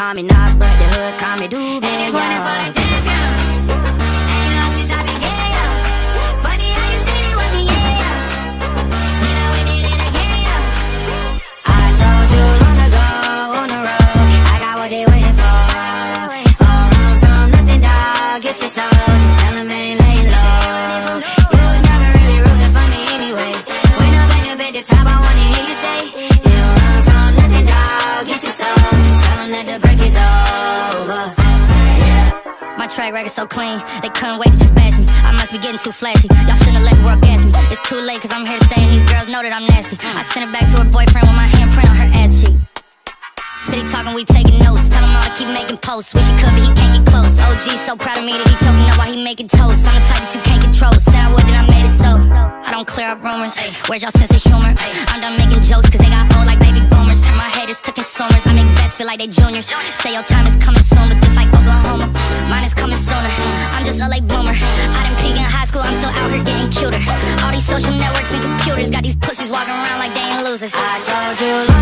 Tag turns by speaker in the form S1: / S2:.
S1: Call me Nas, but the hood call me Doobie. And one is for the champion. Ain't lost since I began. Funny how you said it was the yeah. Then I went did it again. I told you long ago on the road, I got what they waiting for. Run from nothing, dog. Get your soul, just ain't. You was never really rooting for me anyway. When I'm back up at the top, I wanna hear you say, track record so clean, they couldn't wait to just bash me. I must be getting too flashy. Y'all shouldn't have let the world gas me. It's too late, cause I'm here to stay, and these girls know that I'm nasty. I sent it back to her boyfriend with my handprint on her ass cheek. City talking, we taking notes. Tell him all to keep making posts. Wish he could, but he can't get close. OG so proud of me that he choking up while he making toast. I'm the type that you can't control. Said I would, then I made it so. I don't clear up rumors. Where's y'all sense of humor? I'm done making jokes, cause they got old like baby boomers. Turn my haters to consumers. I make vets feel like they juniors. Say your time is coming soon, but just like getting cuter. All these social networks and computers got these pussies walking around like they ain't losers. I told you